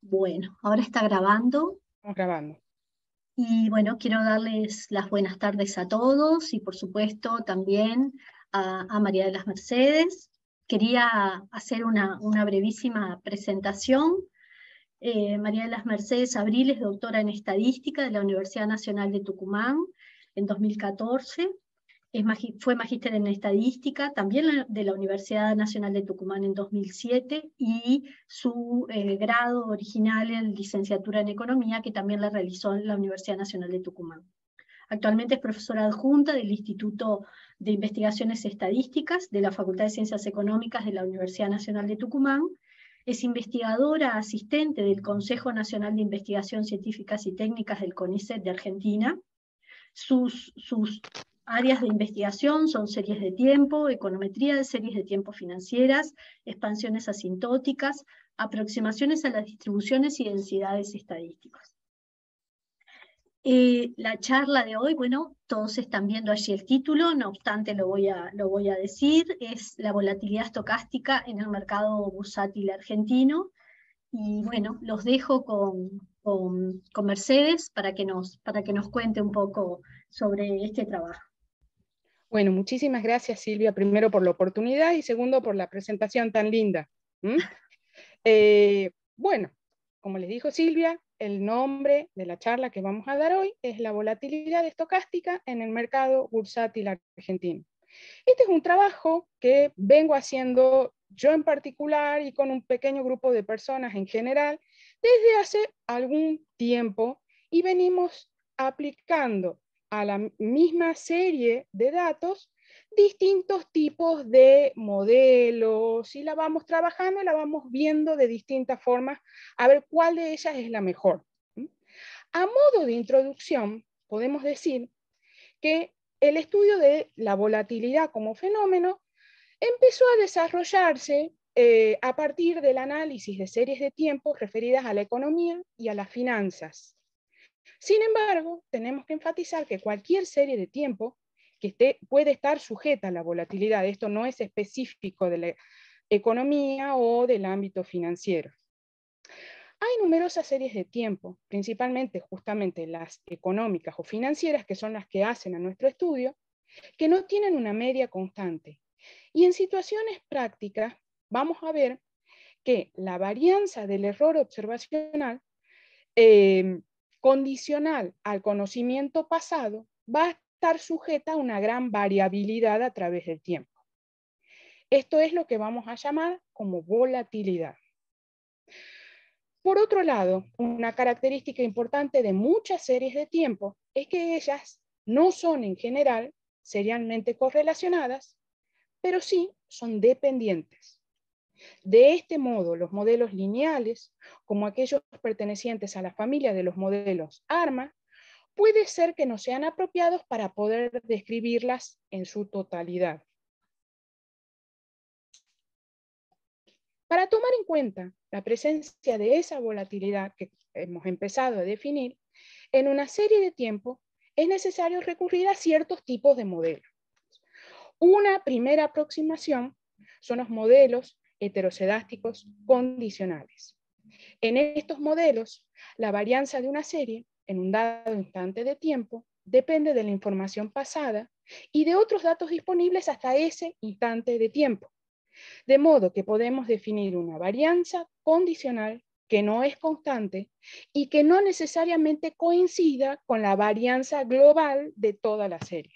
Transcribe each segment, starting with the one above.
Bueno, ahora está grabando. Estamos grabando. Y bueno, quiero darles las buenas tardes a todos y por supuesto también a, María de las Mercedes. Quería hacer una, brevísima presentación. Eh, María de las Mercedes Abril es doctora en Estadística de la Universidad Nacional de Tucumán en 2014 fue magíster en estadística, también de la Universidad Nacional de Tucumán en 2007, y su eh, grado original en licenciatura en economía, que también la realizó en la Universidad Nacional de Tucumán. Actualmente es profesora adjunta del Instituto de Investigaciones Estadísticas de la Facultad de Ciencias Económicas de la Universidad Nacional de Tucumán. Es investigadora asistente del Consejo Nacional de Investigación Científicas y Técnicas del CONICET de Argentina. Sus, sus Áreas de investigación son series de tiempo, econometría de series de tiempo financieras, expansiones asintóticas, aproximaciones a las distribuciones y densidades estadísticas. Eh, la charla de hoy, bueno, todos están viendo allí el título, no obstante lo voy a, lo voy a decir, es la volatilidad estocástica en el mercado bursátil argentino. Y bueno, los dejo con, con, con Mercedes para que, nos, para que nos cuente un poco sobre este trabajo. Bueno, muchísimas gracias Silvia, primero por la oportunidad y segundo por la presentación tan linda. Eh, bueno, como les dijo Silvia, el nombre de la charla que vamos a dar hoy es la volatilidad estocástica en el mercado bursátil argentino. Este es un trabajo que vengo haciendo yo en particular y con un pequeño grupo de personas en general desde hace algún tiempo y venimos aplicando a la misma serie de datos distintos tipos de modelos y la vamos trabajando la vamos viendo de distintas formas a ver cuál de ellas es la mejor. A modo de introducción, podemos decir que el estudio de la volatilidad como fenómeno empezó a desarrollarse eh, a partir del análisis de series de tiempo referidas a la economía y a las finanzas. Sin embargo, tenemos que enfatizar que cualquier serie de tiempo que esté, puede estar sujeta a la volatilidad, esto no es específico de la economía o del ámbito financiero. Hay numerosas series de tiempo, principalmente justamente las económicas o financieras, que son las que hacen a nuestro estudio, que no tienen una media constante. Y en situaciones prácticas vamos a ver que la varianza del error observacional eh, condicional al conocimiento pasado va a estar sujeta a una gran variabilidad a través del tiempo. Esto es lo que vamos a llamar como volatilidad. Por otro lado, una característica importante de muchas series de tiempo es que ellas no son en general serialmente correlacionadas, pero sí son dependientes. De este modo, los modelos lineales, como aquellos pertenecientes a la familia de los modelos ARMA, puede ser que no sean apropiados para poder describirlas en su totalidad. Para tomar en cuenta la presencia de esa volatilidad que hemos empezado a definir, en una serie de tiempo es necesario recurrir a ciertos tipos de modelos. Una primera aproximación son los modelos heterocedásticos condicionales. En estos modelos, la varianza de una serie en un dado instante de tiempo depende de la información pasada y de otros datos disponibles hasta ese instante de tiempo. De modo que podemos definir una varianza condicional que no es constante y que no necesariamente coincida con la varianza global de toda la serie.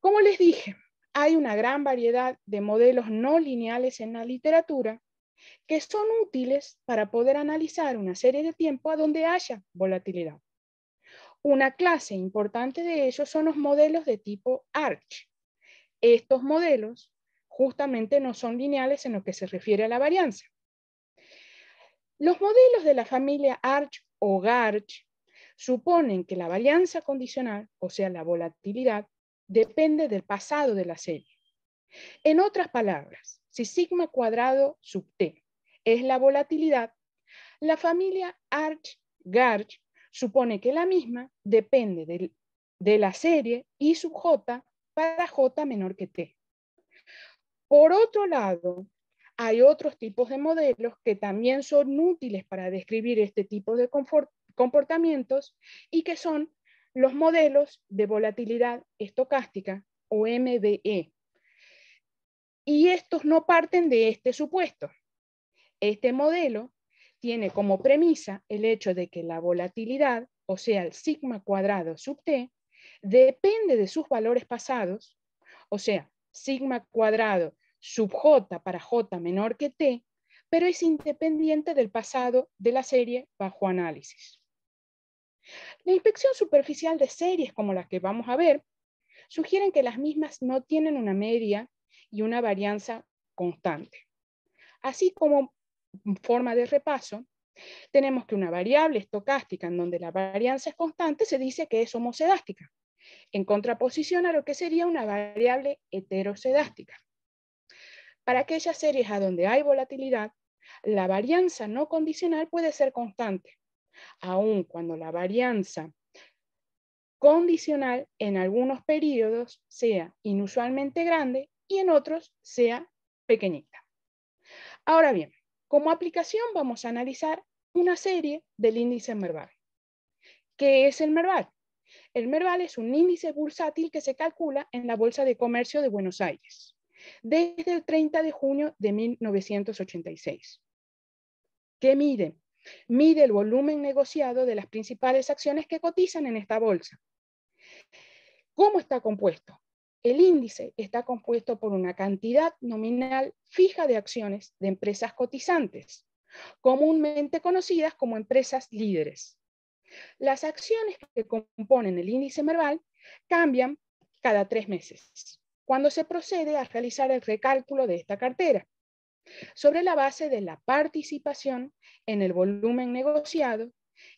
Como les dije, hay una gran variedad de modelos no lineales en la literatura que son útiles para poder analizar una serie de tiempo a donde haya volatilidad. Una clase importante de ellos son los modelos de tipo ARCH. Estos modelos justamente no son lineales en lo que se refiere a la varianza. Los modelos de la familia ARCH o GARCH suponen que la varianza condicional, o sea, la volatilidad, depende del pasado de la serie. En otras palabras, si sigma cuadrado sub t es la volatilidad, la familia Arch-Garch supone que la misma depende de, la serie I sub j para j menor que t. Por otro lado, hay otros tipos de modelos que también son útiles para describir este tipo de comportamientos y que son los modelos de volatilidad estocástica o MDE. Y estos no parten de este supuesto. Este modelo tiene como premisa el hecho de que la volatilidad, o sea, el sigma cuadrado sub t, depende de sus valores pasados, o sea, sigma cuadrado sub j para j menor que t, pero es independiente del pasado de la serie bajo análisis. La inspección superficial de series como las que vamos a ver sugieren que las mismas no tienen una media y una varianza constante. Así como forma de repaso, tenemos que una variable estocástica en donde la varianza es constante se dice que es homocedástica, en contraposición a lo que sería una variable heterocedástica. Para aquellas series a donde hay volatilidad, la varianza no condicional puede ser constante, aun cuando la varianza condicional en algunos periodos sea inusualmente grande y en otros sea pequeñita. Ahora bien, como aplicación vamos a analizar una serie del índice Merval. ¿Qué es el Merval? El Merval es un índice bursátil que se calcula en la Bolsa de Comercio de Buenos Aires desde el 30 de junio de 1986. ¿Qué mide? Mide el volumen negociado de las principales acciones que cotizan en esta bolsa. ¿Cómo está compuesto? El índice está compuesto por una cantidad nominal fija de acciones de empresas cotizantes, comúnmente conocidas como empresas líderes. Las acciones que componen el índice Merval cambian cada tres meses, cuando se procede a realizar el recálculo de esta cartera, sobre la base de la participación en el volumen negociado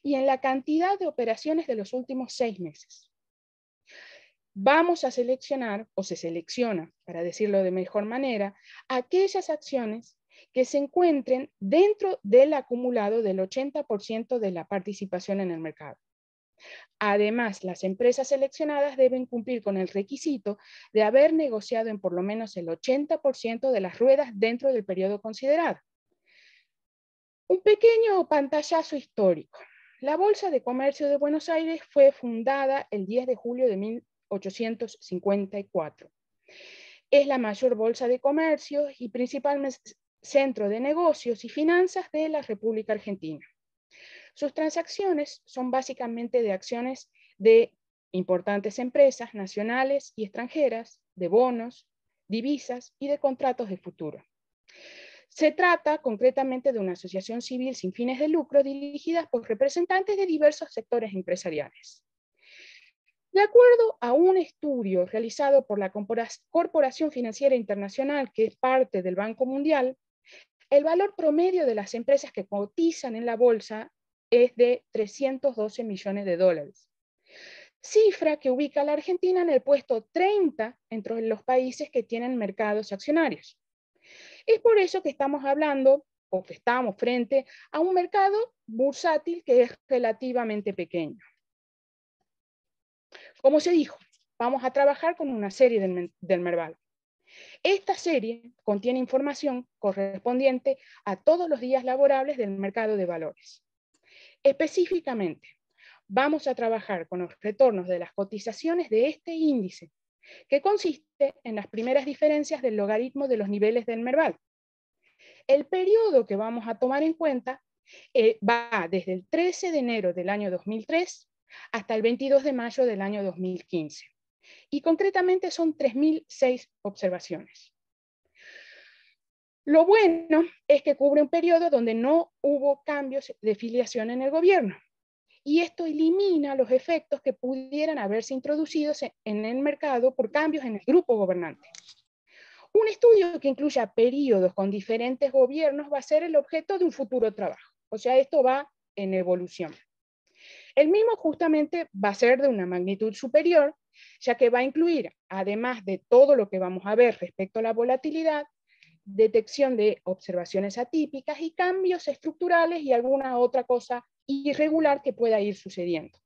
y en la cantidad de operaciones de los últimos seis meses vamos a seleccionar, o se selecciona, para decirlo de mejor manera, aquellas acciones que se encuentren dentro del acumulado del 80% de la participación en el mercado. Además, las empresas seleccionadas deben cumplir con el requisito de haber negociado en por lo menos el 80% de las ruedas dentro del periodo considerado. Un pequeño pantallazo histórico. La Bolsa de Comercio de Buenos Aires fue fundada el 10 de julio de 1854. Es la mayor bolsa de comercio y principal centro de negocios y finanzas de la República Argentina. Sus transacciones son básicamente de acciones de importantes empresas nacionales y extranjeras, de bonos, divisas y de contratos de futuro. Se trata concretamente de una asociación civil sin fines de lucro dirigida por representantes de diversos sectores empresariales. De acuerdo a un estudio realizado por la Corporación Financiera Internacional, que es parte del Banco Mundial, el valor promedio de las empresas que cotizan en la bolsa es de 312 millones de dólares, cifra que ubica a la Argentina en el puesto 30 entre los países que tienen mercados accionarios. Es por eso que estamos hablando o que estamos frente a un mercado bursátil que es relativamente pequeño. Como se dijo, vamos a trabajar con una serie del, Merval. Esta serie contiene información correspondiente a todos los días laborables del mercado de valores. Específicamente, vamos a trabajar con los retornos de las cotizaciones de este índice, que consiste en las primeras diferencias del logaritmo de los niveles del Merval. El periodo que vamos a tomar en cuenta eh, va desde el 13 de enero del año 2003 hasta el 22 de mayo del año 2015. Y concretamente son 3.006 observaciones. Lo bueno es que cubre un periodo donde no hubo cambios de filiación en el gobierno. Y esto elimina los efectos que pudieran haberse introducido en el mercado por cambios en el grupo gobernante. Un estudio que incluya periodos con diferentes gobiernos va a ser el objeto de un futuro trabajo. O sea, esto va en evolución. El mismo justamente va a ser de una magnitud superior, ya que va a incluir, además de todo lo que vamos a ver respecto a la volatilidad, detección de observaciones atípicas y cambios estructurales y alguna otra cosa irregular que pueda ir sucediendo.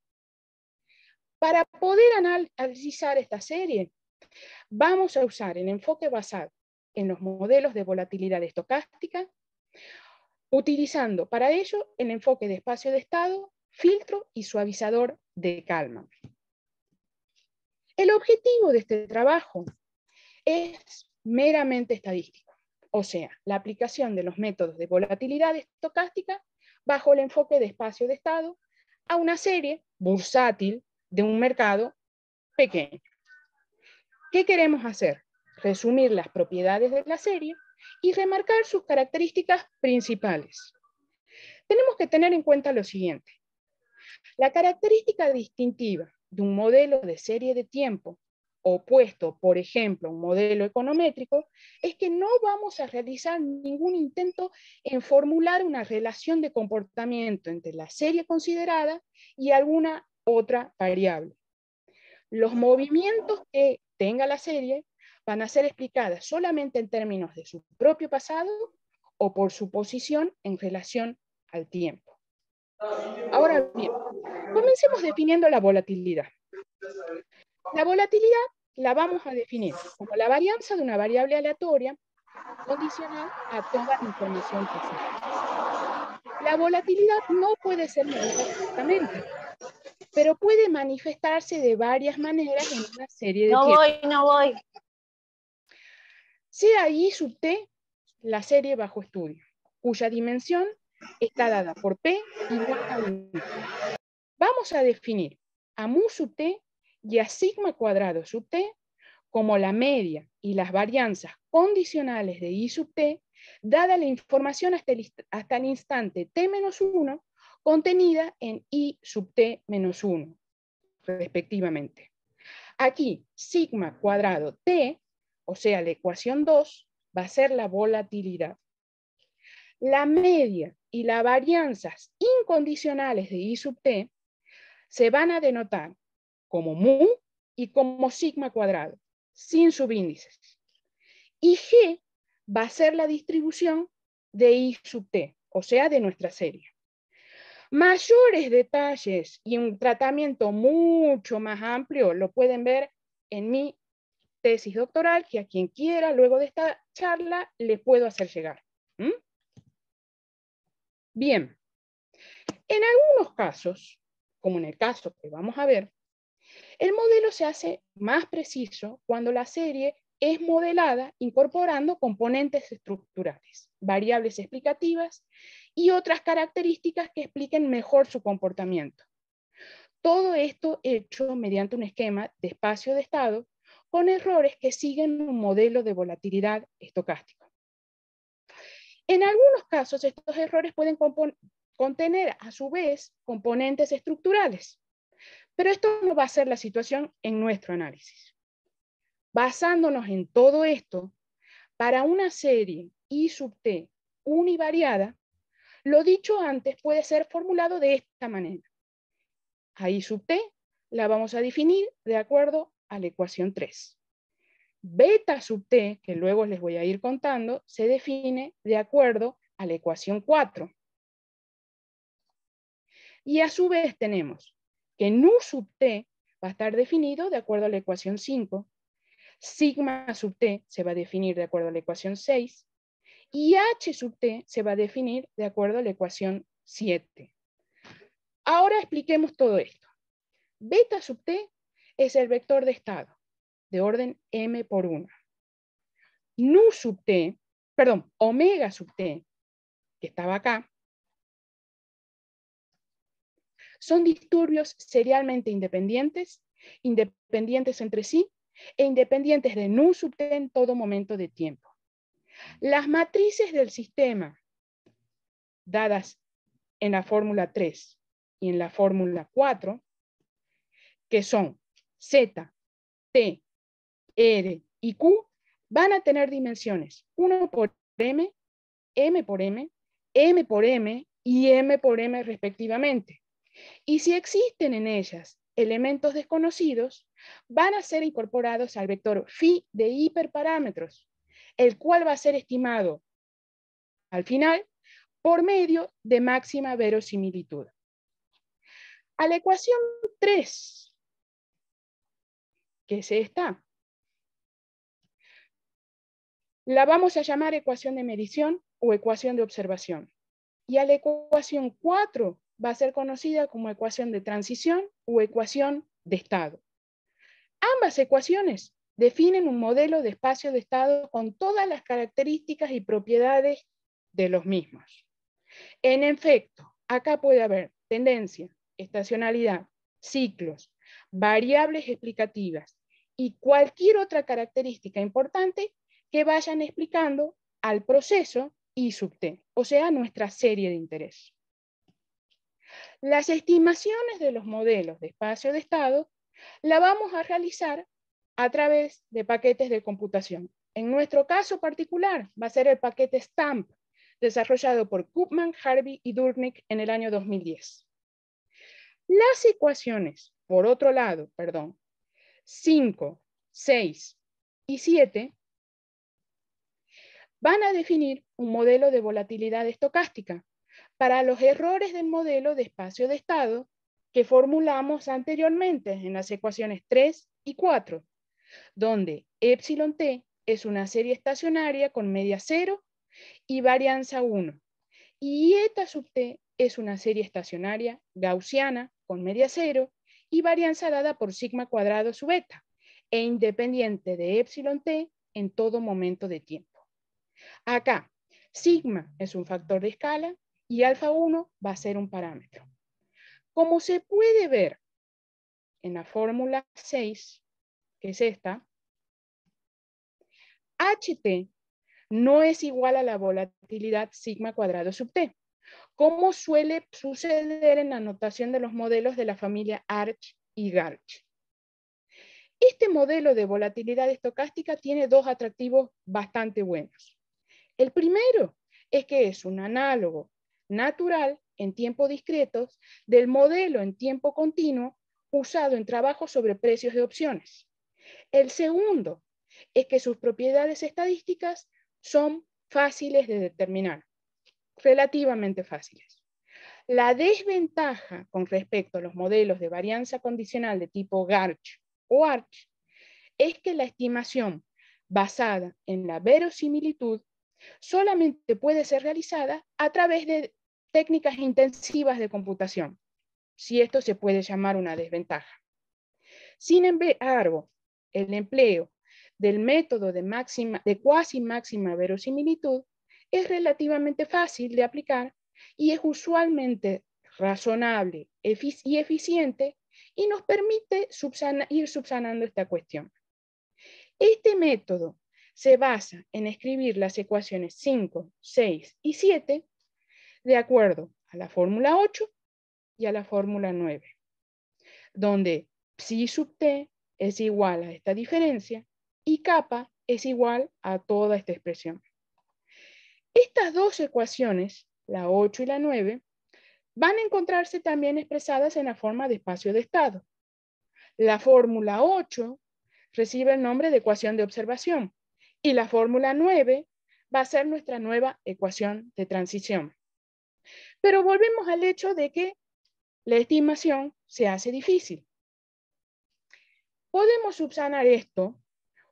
Para poder analizar esta serie, vamos a usar el enfoque basado en los modelos de volatilidad estocástica, utilizando para ello el enfoque de espacio de estado, filtro y suavizador de calma. El objetivo de este trabajo es meramente estadístico, o sea, la aplicación de los métodos de volatilidad estocástica bajo el enfoque de espacio de estado a una serie bursátil de un mercado pequeño. ¿Qué queremos hacer? Resumir las propiedades de la serie y remarcar sus características principales. Tenemos que tener en cuenta lo siguiente. La característica distintiva de un modelo de serie de tiempo opuesto, por ejemplo, un modelo econométrico, es que no vamos a realizar ningún intento en formular una relación de comportamiento entre la serie considerada y alguna otra variable. Los movimientos que tenga la serie van a ser explicadas solamente en términos de su propio pasado o por su posición en relación al tiempo. Ahora bien, comencemos definiendo la volatilidad. La volatilidad la vamos a definir como la varianza de una variable aleatoria condicional a toda información posible. La volatilidad no puede ser medida exactamente, pero puede manifestarse de varias maneras en una serie de No voy, no voy. Sea I sub t la serie bajo estudio, cuya dimensión está dada por P igual a 1. Vamos a definir a mu sub t y a sigma cuadrado sub t como la media y las varianzas condicionales de I sub t, dada la información hasta el, hasta el instante t menos 1 contenida en I sub t menos 1, respectivamente. Aquí, sigma cuadrado t, o sea, la ecuación 2, va a ser la volatilidad. La media y las varianzas incondicionales de I sub t se van a denotar como mu y como sigma cuadrado, sin subíndices. Y G va a ser la distribución de I sub t, o sea, de nuestra serie. Mayores detalles y un tratamiento mucho más amplio lo pueden ver en mi tesis doctoral, que a quien quiera, luego de esta charla, le puedo hacer llegar. ¿Mm? Bien, en algunos casos, como en el caso que vamos a ver, el modelo se hace más preciso cuando la serie es modelada incorporando componentes estructurales, variables explicativas y otras características que expliquen mejor su comportamiento. Todo esto hecho mediante un esquema de espacio de estado con errores que siguen un modelo de volatilidad estocástico. En algunos casos, estos errores pueden contener a su vez componentes estructurales, pero esto no va a ser la situación en nuestro análisis. Basándonos en todo esto, para una serie I sub t univariada, lo dicho antes puede ser formulado de esta manera. A I sub t la vamos a definir de acuerdo a la ecuación 3. Beta sub t, que luego les voy a ir contando, se define de acuerdo a la ecuación 4. Y a su vez tenemos que nu sub t va a estar definido de acuerdo a la ecuación 5, sigma sub t se va a definir de acuerdo a la ecuación 6, y h sub t se va a definir de acuerdo a la ecuación 7. Ahora expliquemos todo esto. Beta sub t es el vector de estado, de orden m por 1. Nu sub t, perdón, omega sub t, que estaba acá, Son disturbios serialmente independientes, independientes entre sí e independientes de nu sub t en todo momento de tiempo. Las matrices del sistema dadas en la fórmula 3 y en la fórmula 4, que son Z, T, R y Q, van a tener dimensiones 1 por M, M por M, M por M y M por M respectivamente. Y si existen en ellas elementos desconocidos, van a ser incorporados al vector phi de hiperparámetros, el cual va a ser estimado al final por medio de máxima verosimilitud. A la ecuación 3, que es esta, la vamos a llamar ecuación de medición o ecuación de observación. Y a la ecuación 4 va a ser conocida como ecuación de transición o ecuación de estado. Ambas ecuaciones definen un modelo de espacio de estado con todas las características y propiedades de los mismos. En efecto, acá puede haber tendencia, estacionalidad, ciclos, variables explicativas y cualquier otra característica importante que vayan explicando al proceso y subte, o sea, nuestra serie de interés. Las estimaciones de los modelos de espacio de estado la vamos a realizar a través de paquetes de computación. En nuestro caso particular va a ser el paquete STAMP, desarrollado por Koopman, Harvey y Durnick en el año 2010. Las ecuaciones, por otro lado, perdón, 5, 6 y 7 van a definir un modelo de volatilidad estocástica para los errores del modelo de espacio de estado que formulamos anteriormente en las ecuaciones 3 y 4, donde epsilon t es una serie estacionaria con media 0 y varianza 1, y eta sub t es una serie estacionaria gaussiana con media 0 y varianza dada por sigma cuadrado sub eta, e independiente de epsilon t en todo momento de tiempo. Acá, sigma es un factor de escala y alfa 1 va a ser un parámetro. Como se puede ver en la fórmula 6, que es esta, HT no es igual a la volatilidad sigma cuadrado sub t, como suele suceder en la notación de los modelos de la familia Arch y Garch. Este modelo de volatilidad estocástica tiene dos atractivos bastante buenos. El primero es que es un análogo natural en tiempo discretos del modelo en tiempo continuo usado en trabajos sobre precios de opciones. El segundo es que sus propiedades estadísticas son fáciles de determinar, relativamente fáciles. La desventaja con respecto a los modelos de varianza condicional de tipo Garch o Arch es que la estimación basada en la verosimilitud solamente puede ser realizada a través de técnicas intensivas de computación, si esto se puede llamar una desventaja. Sin embargo, el empleo del método de, máxima, de cuasi máxima verosimilitud es relativamente fácil de aplicar y es usualmente razonable y eficiente y nos permite ir subsanando esta cuestión. Este método se basa en escribir las ecuaciones 5, 6 y 7 de acuerdo a la fórmula 8 y a la fórmula 9, donde psi sub t es igual a esta diferencia y kappa es igual a toda esta expresión. Estas dos ecuaciones, la 8 y la 9, van a encontrarse también expresadas en la forma de espacio de estado. La fórmula 8 recibe el nombre de ecuación de observación y la fórmula 9 va a ser nuestra nueva ecuación de transición. Pero volvemos al hecho de que la estimación se hace difícil. Podemos subsanar esto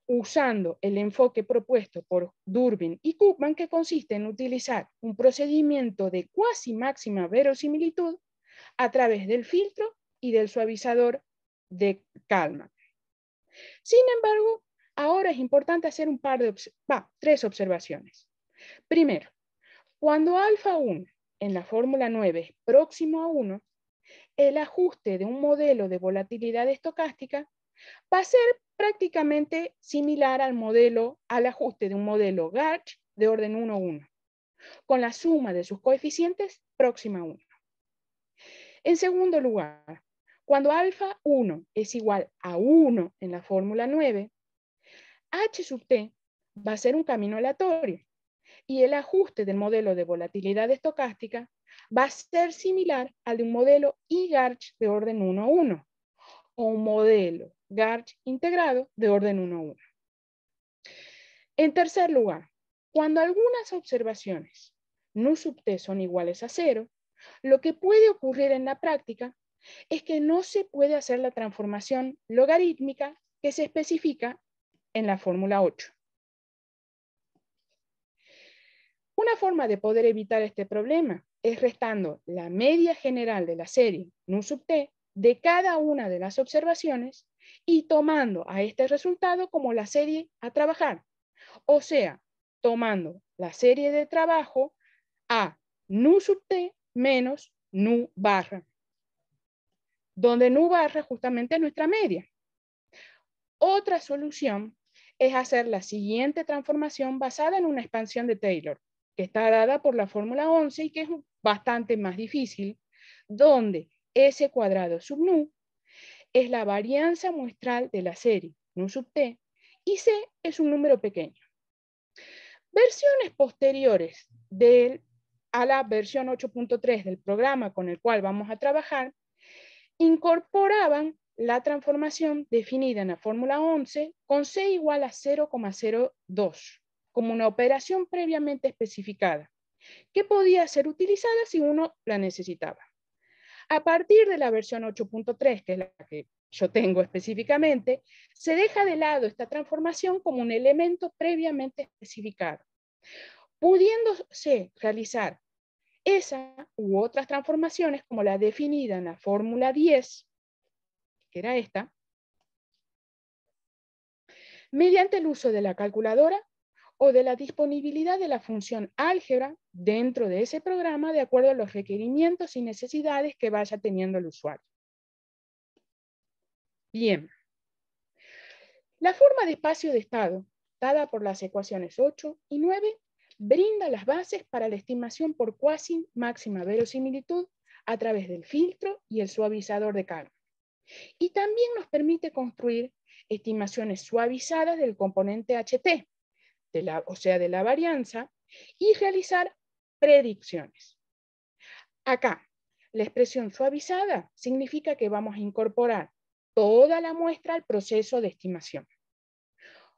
usando el enfoque propuesto por Durbin y Koopman, que consiste en utilizar un procedimiento de cuasi máxima verosimilitud a través del filtro y del suavizador de Kalman. Sin embargo, ahora es importante hacer un par de tres observaciones. Primero, cuando alfa 1 en la fórmula 9 es próximo a 1, el ajuste de un modelo de volatilidad estocástica va a ser prácticamente similar al modelo, al ajuste de un modelo Garch de orden 1-1, con la suma de sus coeficientes próxima a 1. En segundo lugar, cuando alfa 1 es igual a 1 en la fórmula 9, h sub t va a ser un camino aleatorio y el ajuste del modelo de volatilidad estocástica va a ser similar al de un modelo I-Garch de orden 1-1 o un modelo Garch integrado de orden 1-1. En tercer lugar, cuando algunas observaciones nu sub t son iguales a cero, lo que puede ocurrir en la práctica es que no se puede hacer la transformación logarítmica que se especifica en la fórmula 8. Una forma de poder evitar este problema es restando la media general de la serie nu sub t de cada una de las observaciones y tomando a este resultado como la serie a trabajar. O sea, tomando la serie de trabajo a nu sub t menos nu barra, donde nu barra justamente es nuestra media. Otra solución es hacer la siguiente transformación basada en una expansión de Taylor, que está dada por la fórmula 11 y que es bastante más difícil, donde S cuadrado sub nu es la varianza muestral de la serie nu sub t y C es un número pequeño. Versiones posteriores a la versión 8.3 del programa con el cual vamos a trabajar incorporaban la transformación definida en la fórmula 11 con C igual a 0,02 como una operación previamente especificada que podía ser utilizada si uno la necesitaba. A partir de la versión 8.3, que es la que yo tengo específicamente, se deja de lado esta transformación como un elemento previamente especificado, pudiéndose realizar esa u otras transformaciones como la definida en la fórmula 10, que era esta, mediante el uso de la calculadora o de la disponibilidad de la función álgebra dentro de ese programa de acuerdo a los requerimientos y necesidades que vaya teniendo el usuario. Bien. La forma de espacio de estado, dada por las ecuaciones 8 y 9, brinda las bases para la estimación por cuasi máxima verosimilitud a través del filtro y el suavizador de Kalman. Y también nos permite construir estimaciones suavizadas del componente HT, o sea, de la varianza, y realizar predicciones. Acá, la expresión suavizada significa que vamos a incorporar toda la muestra al proceso de estimación.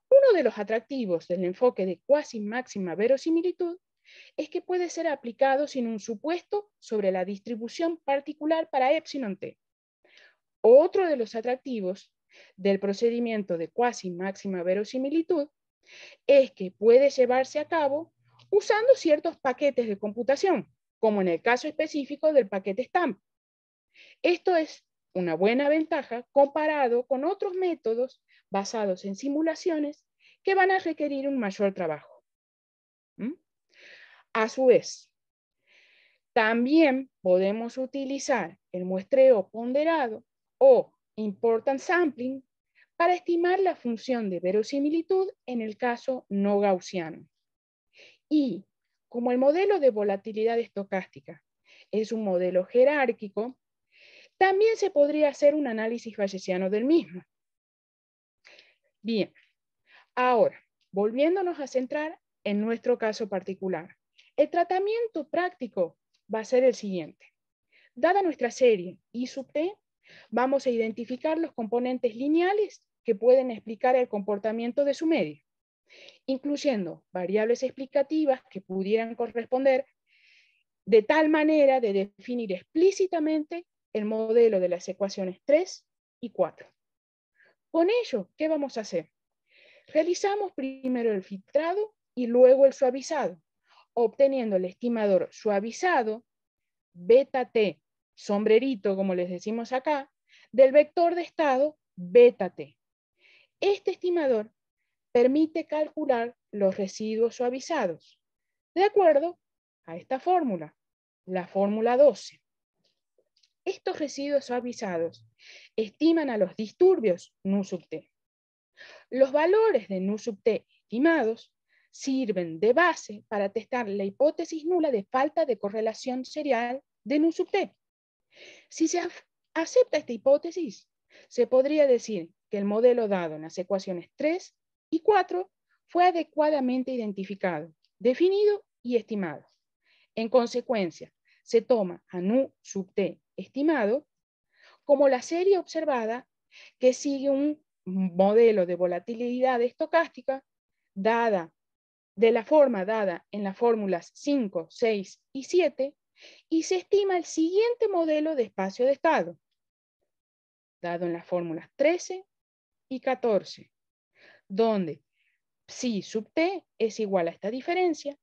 Uno de los atractivos del enfoque de cuasi máxima verosimilitud es que puede ser aplicado sin un supuesto sobre la distribución particular para epsilon t. Otro de los atractivos del procedimiento de cuasi máxima verosimilitud es que puede llevarse a cabo usando ciertos paquetes de computación, como en el caso específico del paquete STAMP. Esto es una buena ventaja comparado con otros métodos basados en simulaciones que van a requerir un mayor trabajo. A su vez, también podemos utilizar el muestreo ponderado o important sampling para estimar la función de verosimilitud en el caso no gaussiano. Y como el modelo de volatilidad estocástica es un modelo jerárquico, también se podría hacer un análisis bayesiano del mismo. Bien, ahora, volviéndonos a centrar en nuestro caso particular. El tratamiento práctico va a ser el siguiente. Dada nuestra serie I sub t, vamos a identificar los componentes lineales que pueden explicar el comportamiento de su medio, incluyendo variables explicativas que pudieran corresponder de tal manera de definir explícitamente el modelo de las ecuaciones 3 y 4. Con ello, ¿qué vamos a hacer? Realizamos primero el filtrado y luego el suavizado, obteniendo el estimador suavizado, beta t, sombrerito, como les decimos acá, del vector de estado beta t. Este estimador permite calcular los residuos suavizados, de acuerdo a esta fórmula, la fórmula 12. Estos residuos suavizados estiman a los disturbios nu sub t. Los valores de nu sub t estimados sirven de base para testar la hipótesis nula de falta de correlación serial de nu sub t. Si se acepta esta hipótesis, se podría decir que el modelo dado en las ecuaciones 3 y 4 fue adecuadamente identificado, definido y estimado. En consecuencia, se toma a nu sub t estimado como la serie observada que sigue un modelo de volatilidad estocástica dada de la forma dada en las fórmulas 5, 6 y 7 y se estima el siguiente modelo de espacio de estado, dado en las fórmulas 13 y 14, donde psi sub t es igual a esta diferencia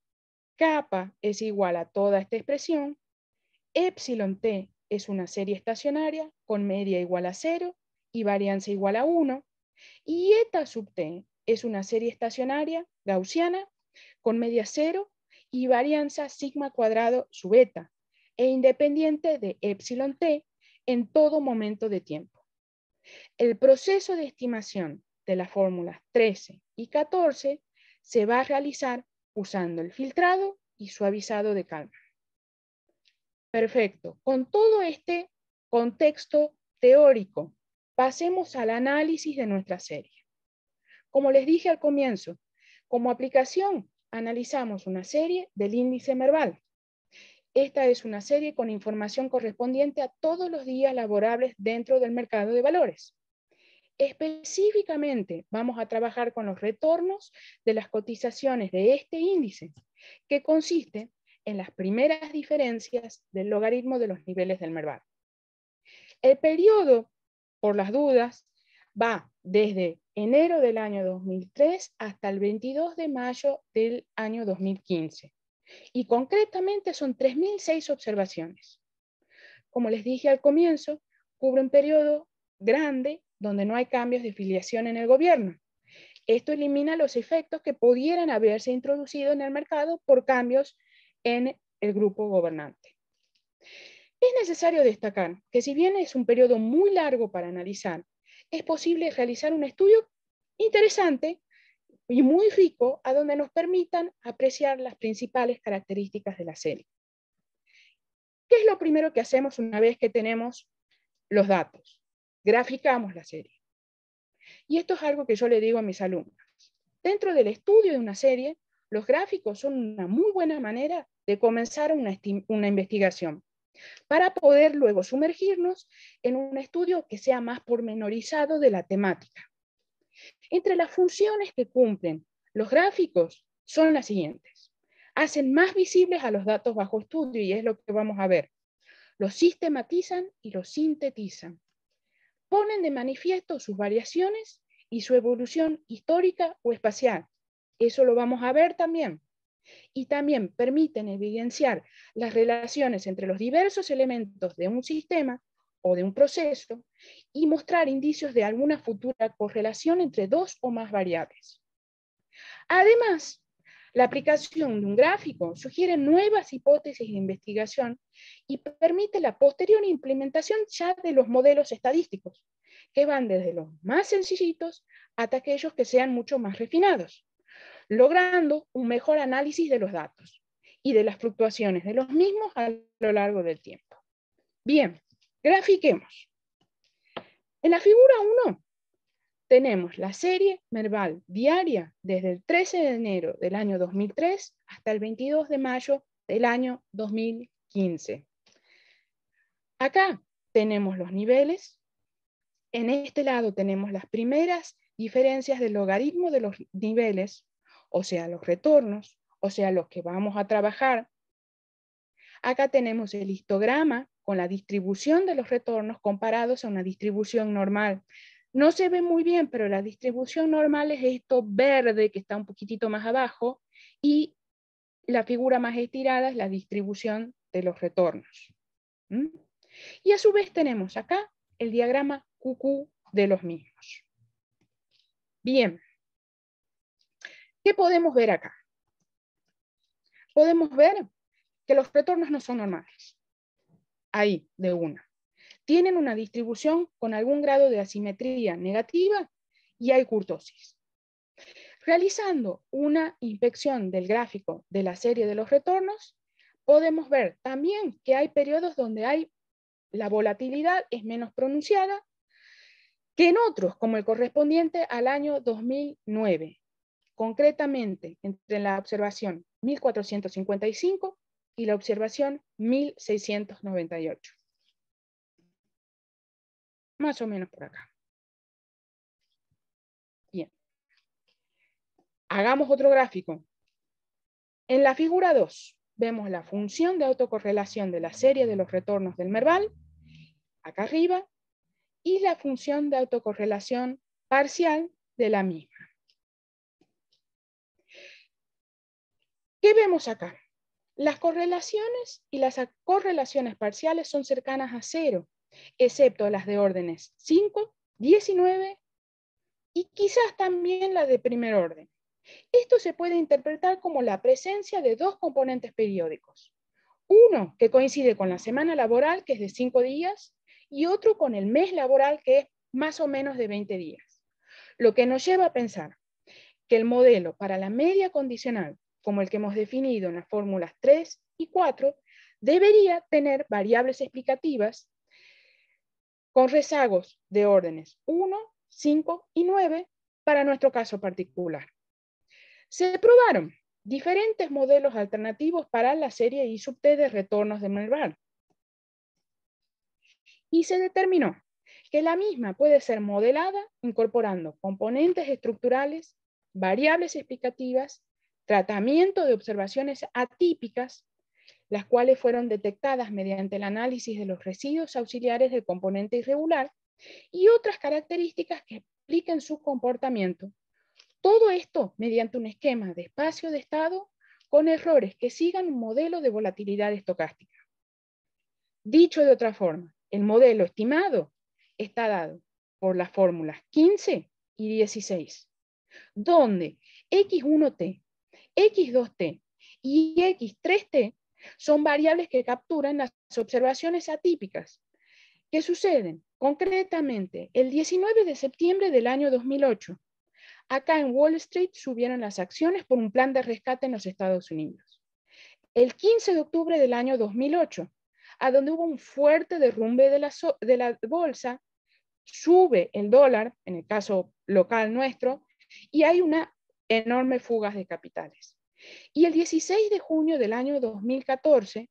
kappa es igual a toda esta expresión, epsilon t es una serie estacionaria con media igual a 0 y varianza igual a 1, y eta sub t es una serie estacionaria gaussiana con media 0 y varianza sigma cuadrado sub eta, e independiente de epsilon t en todo momento de tiempo. El proceso de estimación de las fórmulas 13 y 14 se va a realizar usando el filtrado y suavizado de calma. Perfecto. Con todo este contexto teórico, pasemos al análisis de nuestra serie. Como les dije al comienzo, como aplicación analizamos una serie del índice Merval. Esta es una serie con información correspondiente a todos los días laborables dentro del mercado de valores. Específicamente vamos a trabajar con los retornos de las cotizaciones de este índice, que consiste en las primeras diferencias del logaritmo de los niveles del Merval. El periodo, por las dudas, va desde enero del año 2003 hasta el 22 de mayo del año 2015. Y concretamente son 3.006 observaciones. Como les dije al comienzo, cubre un periodo grande donde no hay cambios de filiación en el gobierno. Esto elimina los efectos que pudieran haberse introducido en el mercado por cambios en el grupo gobernante. Es necesario destacar que si bien es un periodo muy largo para analizar, es posible realizar un estudio interesante y muy rico a donde nos permitan apreciar las principales características de la serie. ¿Qué es lo primero que hacemos una vez que tenemos los datos? Graficamos la serie. Y esto es algo que yo le digo a mis alumnos. Dentro del estudio de una serie, los gráficos son una muy buena manera de comenzar una, una investigación para poder luego sumergirnos en un estudio que sea más pormenorizado de la temática. Entre las funciones que cumplen los gráficos son las siguientes. Hacen más visibles a los datos bajo estudio y es lo que vamos a ver. Los sistematizan y los sintetizan. Ponen de manifiesto sus variaciones y su evolución histórica o espacial. Eso lo vamos a ver también. Y también permiten evidenciar las relaciones entre los diversos elementos de un sistema o de un proceso y mostrar indicios de alguna futura correlación entre dos o más variables. Además, la aplicación de un gráfico sugiere nuevas hipótesis de investigación y permite la posterior implementación ya de los modelos estadísticos, que van desde los más sencillitos hasta aquellos que sean mucho más refinados logrando un mejor análisis de los datos y de las fluctuaciones de los mismos a lo largo del tiempo. Bien, grafiquemos. En la figura 1 tenemos la serie Merval diaria desde el 13 de enero del año 2003 hasta el 22 de mayo del año 2015. Acá tenemos los niveles. En este lado tenemos las primeras diferencias del logaritmo de los niveles o sea, los retornos, o sea, los que vamos a trabajar. Acá tenemos el histograma con la distribución de los retornos comparados a una distribución normal. No se ve muy bien, pero la distribución normal es esto verde que está un poquitito más abajo y la figura más estirada es la distribución de los retornos. Y a su vez tenemos acá el diagrama QQ de los mismos. Bien. ¿Qué podemos ver acá? Podemos ver que los retornos no son normales. Ahí, de una. Tienen una distribución con algún grado de asimetría negativa y hay curtosis. Realizando una inspección del gráfico de la serie de los retornos, podemos ver también que hay periodos donde hay la volatilidad es menos pronunciada que en otros, como el correspondiente al año 2009, concretamente entre la observación 1455 y la observación 1698. Más o menos por acá. Bien. Hagamos otro gráfico. En la figura 2 vemos la función de autocorrelación de la serie de los retornos del Merval, acá arriba, y la función de autocorrelación parcial de la misma. ¿Qué ¿Qué vemos acá? Las correlaciones y las correlaciones parciales son cercanas a cero, excepto las de órdenes 5, 19 y quizás también la de primer orden. Esto se puede interpretar como la presencia de dos componentes periódicos. Uno que coincide con la semana laboral, que es de cinco días, y otro con el mes laboral, que es más o menos de 20 días. Lo que nos lleva a pensar que el modelo para la media condicional, como el que hemos definido en las fórmulas 3 y 4, debería tener variables explicativas con rezagos de órdenes 1, 5 y 9 para nuestro caso particular. Se probaron diferentes modelos alternativos para la serie I sub T de retornos de Merval. Y se determinó que la misma puede ser modelada incorporando componentes estructurales, variables explicativas, tratamiento de observaciones atípicas, las cuales fueron detectadas mediante el análisis de los residuos auxiliares del componente irregular y otras características que expliquen su comportamiento. Todo esto mediante un esquema de espacio de estado con errores que sigan un modelo de volatilidad estocástica. Dicho de otra forma, el modelo estimado está dado por las fórmulas 15 y 16, donde X1T, X2T y X3T son variables que capturan las observaciones atípicas que suceden concretamente el 19 de septiembre del año 2008. Acá en Wall Street subieron las acciones por un plan de rescate en los Estados Unidos. El 15 de octubre del año 2008, a donde hubo un fuerte derrumbe de la, de la bolsa, sube el dólar, en el caso local nuestro, y hay una enorme fugas de capitales. Y el 16 de junio del año 2014,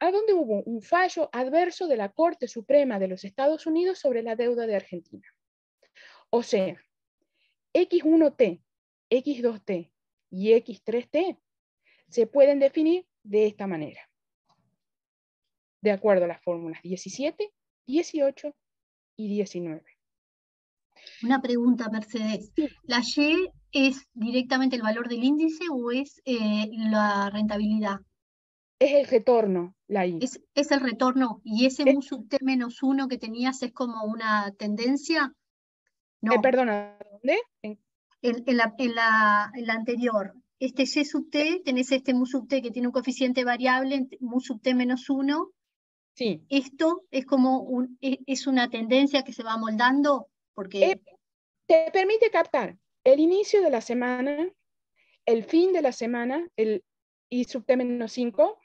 a donde hubo un fallo adverso de la Corte Suprema de los Estados Unidos sobre la deuda de Argentina. O sea, X1T, X2T y X3T se pueden definir de esta manera, de acuerdo a las fórmulas 17, 18 y 19. Una pregunta, Mercedes. ¿La Y es directamente el valor del índice o es eh, la rentabilidad? Es el retorno, la I. Es, el retorno. ¿Y ese mu sub T menos 1 que tenías es como una tendencia? No. Eh, perdona, ¿dónde? En, la, en, la, anterior. Este Y sub T, tenés este mu sub T que tiene un coeficiente variable, mu sub T menos 1. Sí. Esto es como un, e, es una tendencia que se va moldando porque... Eh, te permite captar el inicio de la semana, el fin de la semana, el I sub T menos 5,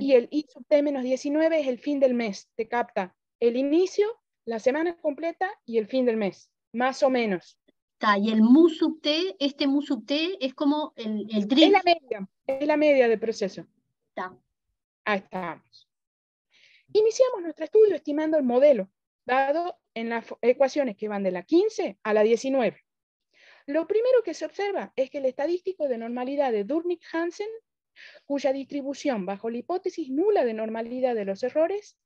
y el I sub T menos 19 es el fin del mes. Te capta el inicio, la semana completa y el fin del mes, más o menos. Está, y el mu sub T, este mu sub T es como el, el Es la media, es la media del proceso. Está. Ahí estamos. Iniciamos nuestro estudio estimando el modelo, dado en las ecuaciones que van de la 15 a la 19. Lo primero que se observa es que el estadístico de normalidad de Durnik-Hansen, cuya distribución bajo la hipótesis nula de normalidad de los errores,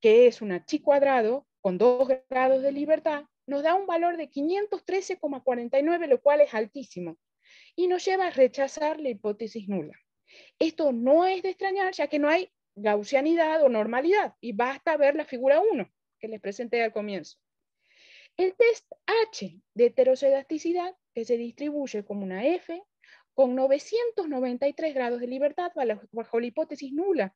que es una chi cuadrado con dos grados de libertad, nos da un valor de 513,49, lo cual es altísimo, y nos lleva a rechazar la hipótesis nula. Esto no es de extrañar, ya que no hay gaussianidad o normalidad, y basta ver la figura 1 que les presenté al comienzo. El test H de heterosedasticidad, que se distribuye como una F, con 993 grados de libertad bajo la hipótesis nula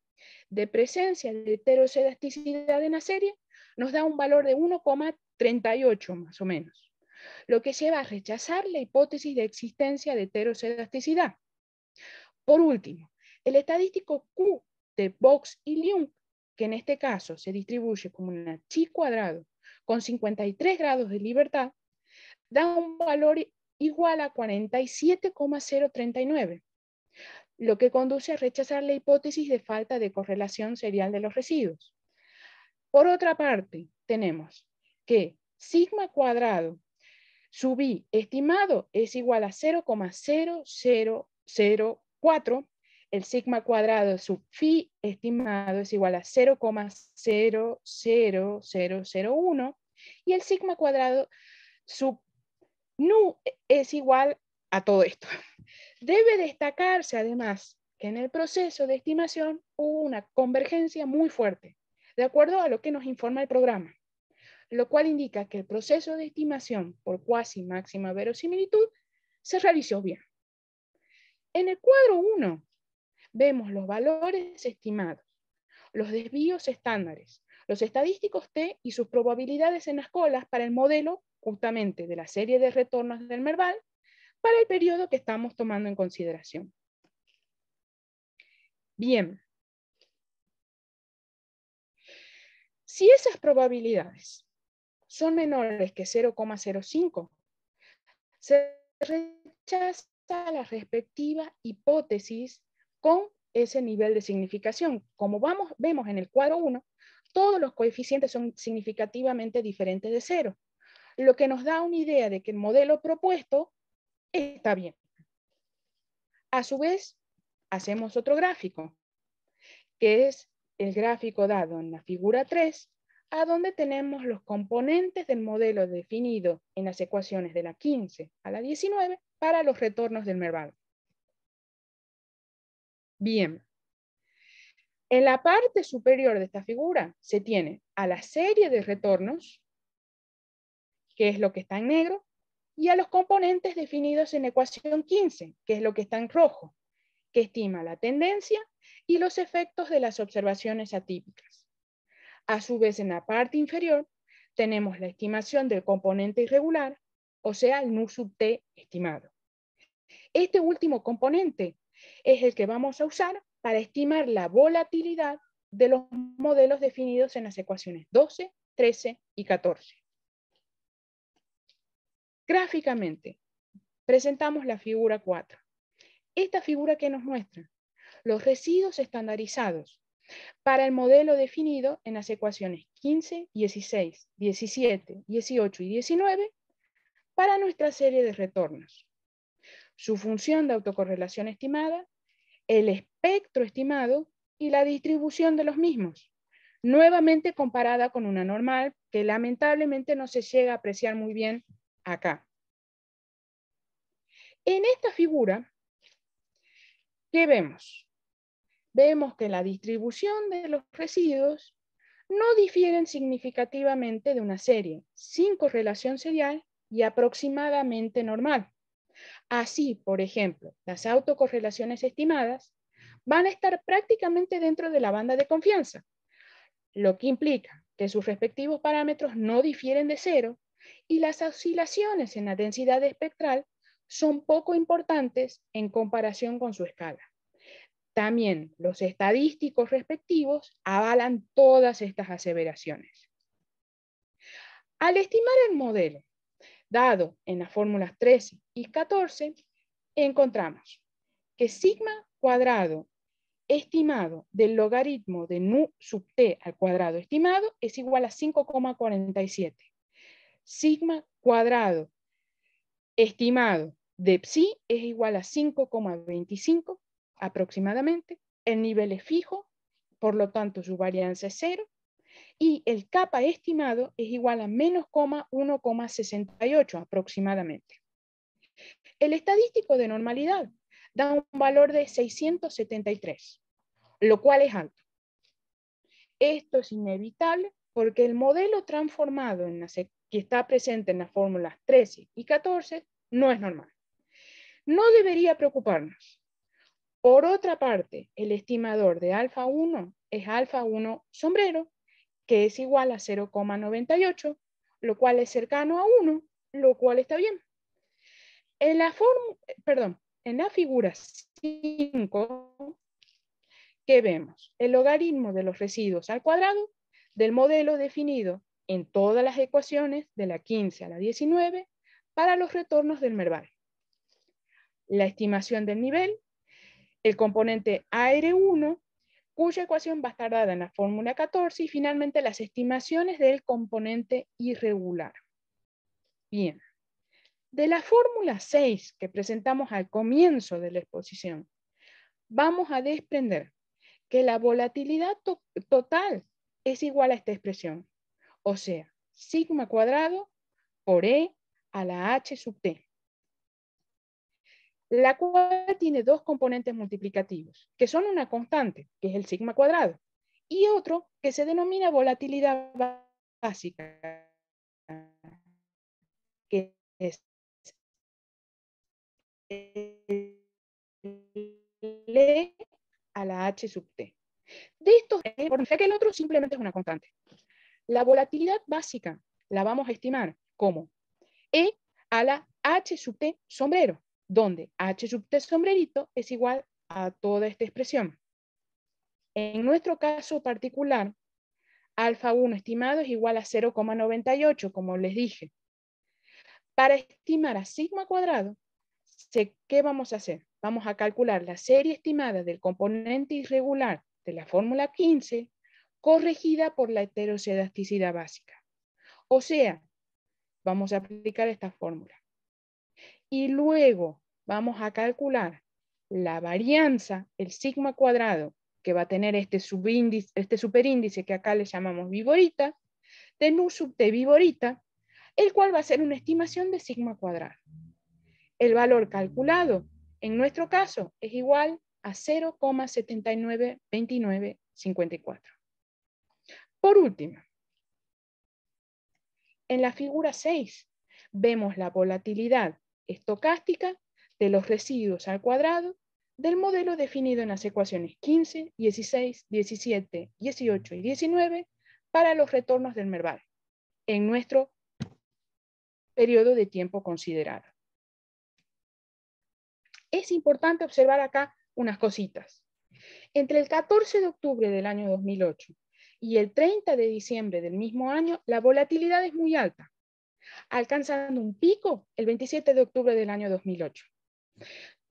de presencia de heterosedasticidad en la serie, nos da un valor de 1,38 más o menos, lo que lleva a rechazar la hipótesis de existencia de heterosedasticidad. Por último, el estadístico Q de Box y Leung, que en este caso se distribuye como una chi cuadrado con 53 grados de libertad, da un valor igual a 47,039, lo que conduce a rechazar la hipótesis de falta de correlación serial de los residuos. Por otra parte, tenemos que sigma cuadrado sub i estimado es igual a 0,0004, el sigma cuadrado sub phi estimado es igual a 0,00001 y el sigma cuadrado sub nu es igual a todo esto. Debe destacarse además que en el proceso de estimación hubo una convergencia muy fuerte, de acuerdo a lo que nos informa el programa, lo cual indica que el proceso de estimación por cuasi máxima verosimilitud se realizó bien. En el cuadro 1 vemos los valores estimados, los desvíos estándares, los estadísticos T y sus probabilidades en las colas para el modelo justamente de la serie de retornos del Merval para el periodo que estamos tomando en consideración. Bien. Si esas probabilidades son menores que 0,05, se rechaza la respectiva hipótesis con ese nivel de significación. Como vamos, vemos en el cuadro 1, todos los coeficientes son significativamente diferentes de cero, lo que nos da una idea de que el modelo propuesto está bien. A su vez, hacemos otro gráfico, que es el gráfico dado en la figura 3, a donde tenemos los componentes del modelo definido en las ecuaciones de la 15 a la 19 para los retornos del Merval. Bien, en la parte superior de esta figura se tiene a la serie de retornos, que es lo que está en negro, y a los componentes definidos en ecuación 15, que es lo que está en rojo, que estima la tendencia y los efectos de las observaciones atípicas. A su vez, en la parte inferior tenemos la estimación del componente irregular, o sea, el nu sub t estimado. Este último componente es el que vamos a usar para estimar la volatilidad de los modelos definidos en las ecuaciones 12, 13 y 14. Gráficamente, presentamos la figura 4. Esta figura que nos muestra los residuos estandarizados para el modelo definido en las ecuaciones 15, 16, 17, 18 y 19 para nuestra serie de retornos. Su función de autocorrelación estimada el espectro estimado y la distribución de los mismos, nuevamente comparada con una normal que lamentablemente no se llega a apreciar muy bien acá. En esta figura, ¿qué vemos? Vemos que la distribución de los residuos no difieren significativamente de una serie sin correlación serial y aproximadamente normal. Así, por ejemplo, las autocorrelaciones estimadas van a estar prácticamente dentro de la banda de confianza, lo que implica que sus respectivos parámetros no difieren de cero y las oscilaciones en la densidad espectral son poco importantes en comparación con su escala. También los estadísticos respectivos avalan todas estas aseveraciones. Al estimar el modelo dado en las fórmulas 13 y 14, encontramos que sigma cuadrado estimado del logaritmo de nu sub t al cuadrado estimado es igual a 5,47. Sigma cuadrado estimado de psi es igual a 5,25 aproximadamente. El nivel es fijo, por lo tanto su varianza es cero y el kappa estimado es igual a menos 1,68 aproximadamente. El estadístico de normalidad da un valor de 673, lo cual es alto. Esto es inevitable porque el modelo transformado en que está presente en las fórmulas 13 y 14 no es normal. No debería preocuparnos. Por otra parte, el estimador de alfa 1 es alfa 1 sombrero que es igual a 0,98, lo cual es cercano a 1, lo cual está bien. En la, perdón, en la figura 5, ¿qué vemos? El logaritmo de los residuos al cuadrado del modelo definido en todas las ecuaciones de la 15 a la 19 para los retornos del Merval. La estimación del nivel, el componente AR1 cuya ecuación va a estar dada en la fórmula 14 y finalmente las estimaciones del componente irregular. Bien, de la fórmula 6 que presentamos al comienzo de la exposición, vamos a desprender que la volatilidad total es igual a esta expresión, o sea, sigma cuadrado por E a la H sub T. la cual tiene dos componentes multiplicativos, que son una constante, que es el sigma cuadrado, y otro que se denomina volatilidad básica, que es L a la H sub T. De esto, por que el otro simplemente es una constante. La volatilidad básica la vamos a estimar como E a la H sub T sombrero, donde H sub T sombrerito es igual a toda esta expresión. En nuestro caso particular, alfa 1 estimado es igual a 0,98, como les dije. Para estimar a sigma cuadrado, ¿qué vamos a hacer? Vamos a calcular la serie estimada del componente irregular de la fórmula 15 corregida por la heterocedasticidad básica. O sea, vamos a aplicar esta fórmula. Y luego vamos a calcular la varianza, el sigma cuadrado, que va a tener este, subíndice, este superíndice que acá le llamamos viborita, de nu sub t viborita, el cual va a ser una estimación de sigma cuadrado. El valor calculado, en nuestro caso, es igual a 0,792954. Por último, en la figura 6 vemos la volatilidad estocástica de los residuos al cuadrado del modelo definido en las ecuaciones 15, 16, 17, 18 y 19 para los retornos del Merval en nuestro periodo de tiempo considerado. Es importante observar acá unas cositas. Entre el 14 de octubre del año 2008 y el 30 de diciembre del mismo año, la volatilidad es muy alta, alcanzando un pico el 27 de octubre del año 2008.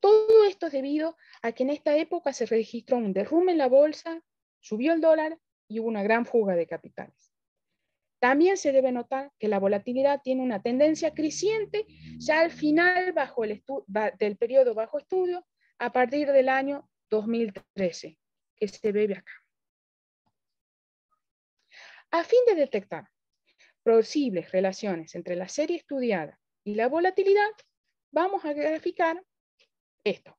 Todo esto es debido a que en esta época se registró un derrumbe en la bolsa, subió el dólar y hubo una gran fuga de capitales. También se debe notar que la volatilidad tiene una tendencia creciente ya al final bajo el del periodo bajo estudio a partir del año 2013, que se ve acá. A fin de detectar posibles relaciones entre la serie estudiada y la volatilidad, vamos a graficar esto,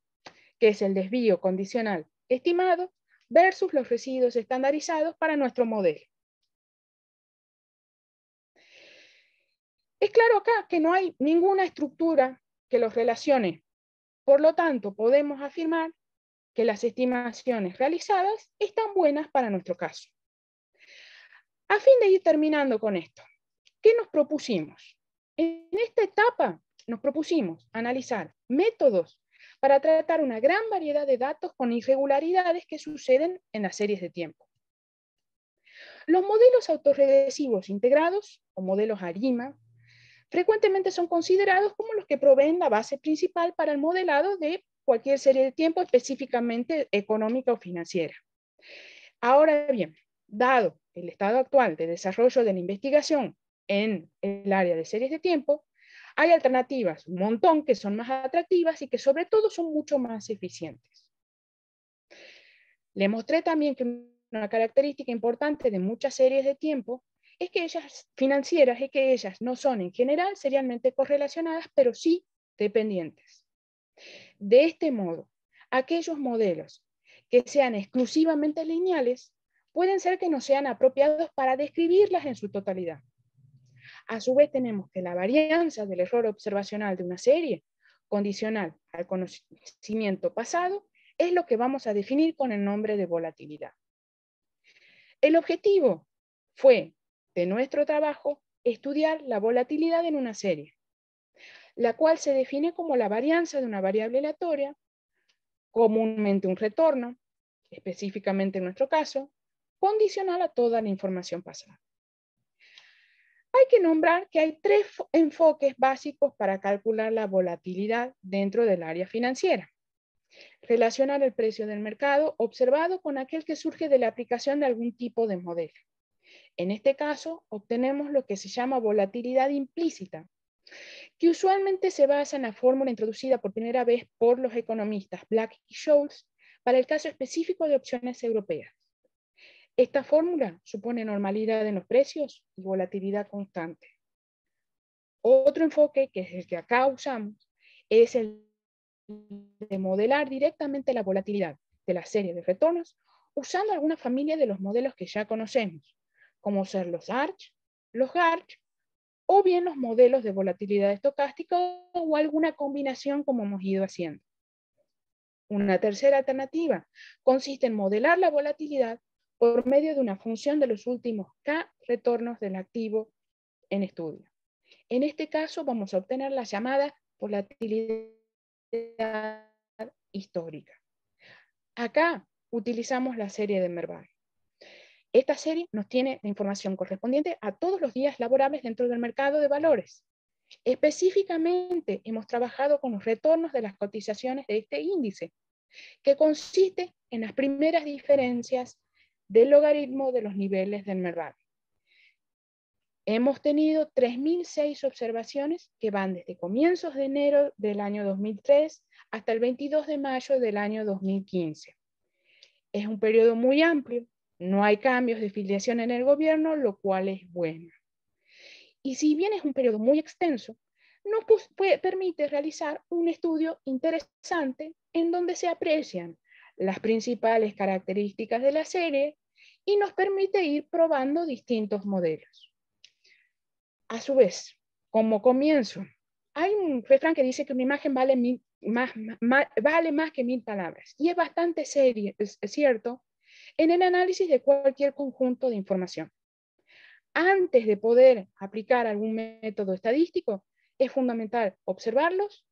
que es el desvío condicional estimado versus los residuos estandarizados para nuestro modelo. Es claro acá que no hay ninguna estructura que los relacione. Por lo tanto, podemos afirmar que las estimaciones realizadas están buenas para nuestro caso. A fin de ir terminando con esto, ¿qué nos propusimos? En esta etapa nos propusimos analizar métodos para tratar una gran variedad de datos con irregularidades que suceden en las series de tiempo. Los modelos autorregresivos integrados, o modelos ARIMA, frecuentemente son considerados como los que proveen la base principal para el modelado de cualquier serie de tiempo, específicamente económica o financiera. Ahora bien, dado el estado actual de desarrollo de la investigación en el área de series de tiempo, hay alternativas, un montón, que son más atractivas y que sobre todo son mucho más eficientes. Le mostré también que una característica importante de muchas series de tiempo es que ellas financieras es que ellas no son en general serialmente correlacionadas, pero sí dependientes. De este modo, aquellos modelos que sean exclusivamente lineales pueden ser que no sean apropiados para describirlas en su totalidad. A su vez, tenemos que la varianza del error observacional de una serie condicional al conocimiento pasado es lo que vamos a definir con el nombre de volatilidad. El objetivo fue de nuestro trabajo estudiar la volatilidad en una serie, la cual se define como la varianza de una variable aleatoria, comúnmente un retorno, específicamente en nuestro caso, condicional a toda la información pasada. Hay que nombrar que hay tres enfoques básicos para calcular la volatilidad dentro del área financiera. Relacionar el precio del mercado observado con aquel que surge de la aplicación de algún tipo de modelo. En este caso, obtenemos lo que se llama volatilidad implícita, que usualmente se basa en la fórmula introducida por primera vez por los economistas Black y Scholes para el caso específico de opciones europeas. Esta fórmula supone normalidad en los precios y volatilidad constante. Otro enfoque, que es el que acá usamos, es el de modelar directamente la volatilidad de la serie de retornos usando alguna familia de los modelos que ya conocemos, como ser los ARCH, los GARCH o bien los modelos de volatilidad estocástica o alguna combinación como hemos ido haciendo. Una tercera alternativa consiste en modelar la volatilidad por medio de una función de los últimos K retornos del activo en estudio. En este caso vamos a obtener la llamada volatilidad histórica. Acá utilizamos la serie de Merval. Esta serie nos tiene la información correspondiente a todos los días laborables dentro del mercado de valores. Específicamente hemos trabajado con los retornos de las cotizaciones de este índice, que consiste en las primeras diferencias del logaritmo de los niveles del Merval. Hemos tenido 3.006 observaciones que van desde comienzos de enero del año 2003 hasta el 22 de mayo del año 2015. Es un periodo muy amplio, no hay cambios de filiación en el gobierno, lo cual es bueno. Y si bien es un periodo muy extenso, nos permite realizar un estudio interesante en donde se aprecian las principales características de la serie y nos permite ir probando distintos modelos. A su vez, como comienzo, hay un refrán que dice que una imagen vale, más, vale más que mil palabras. Y es bastante serio, es, cierto, en el análisis de cualquier conjunto de información. Antes de poder aplicar algún método estadístico, es fundamental observarlos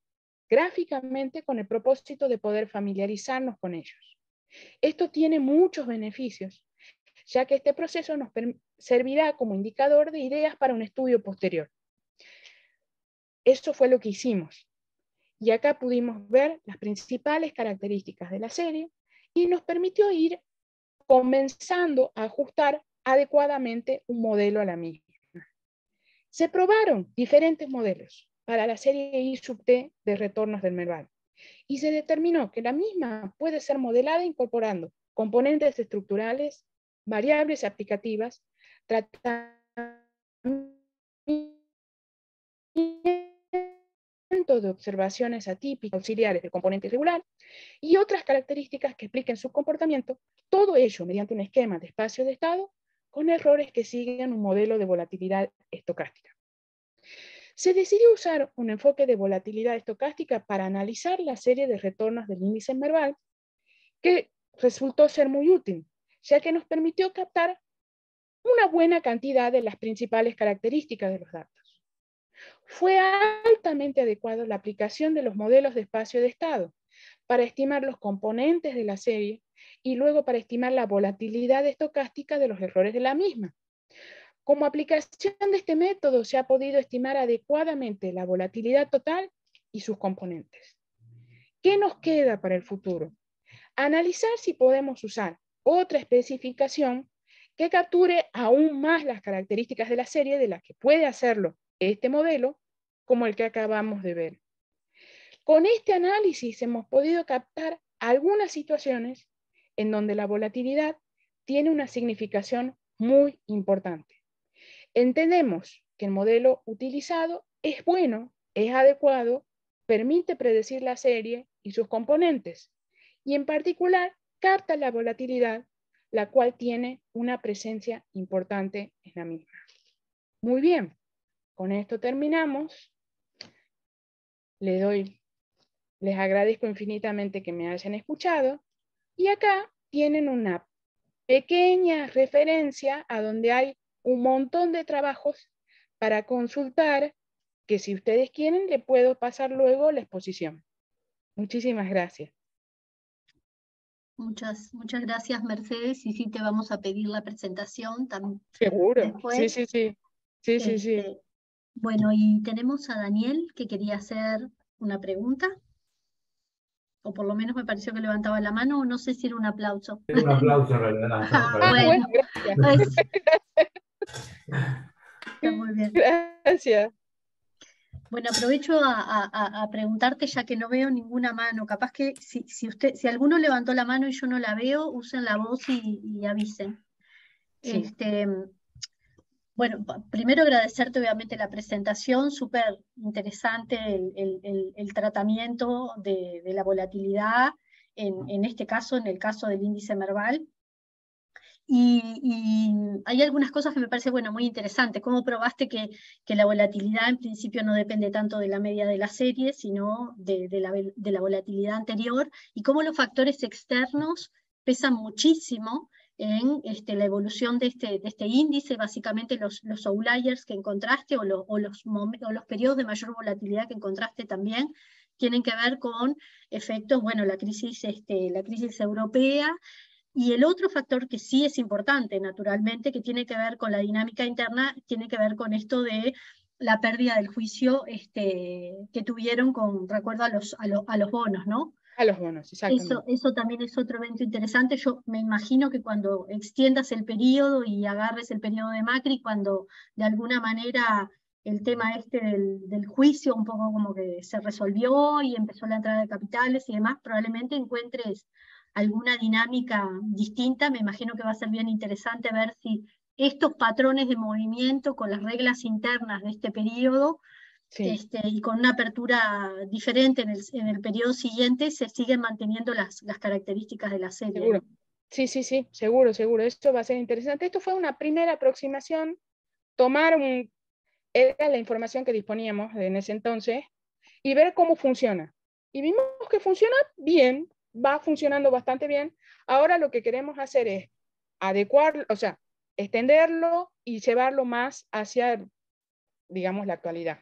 gráficamente con el propósito de poder familiarizarnos con ellos. Esto tiene muchos beneficios, ya que este proceso nos servirá como indicador de ideas para un estudio posterior. Eso fue lo que hicimos. Y acá pudimos ver las principales características de la serie y nos permitió ir comenzando a ajustar adecuadamente un modelo a la misma. Se probaron diferentes modelos para la serie I sub T de retornos del Merval y se determinó que la misma puede ser modelada incorporando componentes estructurales, variables aplicativas, tratamientos de observaciones atípicas auxiliares del componente irregular y otras características que expliquen su comportamiento, todo ello mediante un esquema de espacio de estado con errores que siguen un modelo de volatilidad estocástica. Se decidió usar un enfoque de volatilidad estocástica para analizar la serie de retornos del índice Merval, que resultó ser muy útil, ya que nos permitió captar una buena cantidad de las principales características de los datos. Fue altamente adecuado la aplicación de los modelos de espacio de estado para estimar los componentes de la serie y luego para estimar la volatilidad estocástica de los errores de la misma. Como aplicación de este método se ha podido estimar adecuadamente la volatilidad total y sus componentes. ¿Qué nos queda para el futuro? Analizar si podemos usar otra especificación que capture aún más las características de la serie de las que puede hacerlo este modelo como el que acabamos de ver. Con este análisis hemos podido captar algunas situaciones en donde la volatilidad tiene una significación muy importante. Entendemos que el modelo utilizado es bueno, es adecuado, permite predecir la serie y sus componentes, y en particular capta la volatilidad, la cual tiene una presencia importante en la misma. Muy bien, con esto terminamos. Les doy, les agradezco infinitamente que me hayan escuchado. Y acá tienen una pequeña referencia a donde hay un montón de trabajos para consultar, que si ustedes quieren, le puedo pasar luego la exposición. Muchísimas gracias. Muchas, muchas gracias, Mercedes. Y sí, te vamos a pedir la presentación también. Seguro. Sí, sí, sí. Sí, sí, sí. Este, bueno, y tenemos a Daniel que quería hacer una pregunta. O por lo menos me pareció que levantaba la mano, o no sé si era un aplauso. un aplauso en realidad. Ah, bueno, pues, Está muy bien. Gracias. Bueno, aprovecho a, preguntarte ya que no veo ninguna mano. Capaz que si, usted, si alguno levantó la mano y yo no la veo, usen la voz y, avisen. Este, Bueno, primero agradecerte obviamente la presentación, súper interesante el, tratamiento de, la volatilidad, en, este caso, en el caso del índice Merval. Y, hay algunas cosas que me parece bueno, muy interesantes. ¿Cómo probaste que, la volatilidad en principio no depende tanto de la media de la serie, sino de, la, de la volatilidad anterior? Y cómo los factores externos pesan muchísimo en este, la evolución de este, de este índice, básicamente los, los outliers que encontraste o, o, los, o los periodos de mayor volatilidad que encontraste también tienen que ver con efectos, bueno, la crisis, este, la crisis europea, y el otro factor que sí es importante, naturalmente, que tiene que ver con la dinámica interna, tiene que ver con esto de la pérdida del juicio este, que tuvieron con recuerdo a los, a los bonos, ¿no? A los bonos, exactamente. Eso, eso también es otro evento interesante. Yo me imagino que cuando extiendas el periodo y agarres el periodo de Macri, cuando de alguna manera el tema este del, juicio un poco como que se resolvió y empezó la entrada de capitales y demás, probablemente encuentres alguna dinámica distinta. Me imagino que va a ser bien interesante ver si estos patrones de movimiento con las reglas internas de este periodo este, y con una apertura diferente en el, en el, periodo siguiente, se siguen manteniendo las, las características de la serie. Seguro. Sí, sí, sí, seguro, seguro. Esto va a ser interesante. Esto fue una primera aproximación, tomar un, era la información que disponíamos en ese entonces, y ver cómo funciona. Y vimos que funciona bien, va funcionando bastante bien. Ahora lo que queremos hacer es adecuarlo, o sea, extenderlo y llevarlo más hacia, digamos, la actualidad.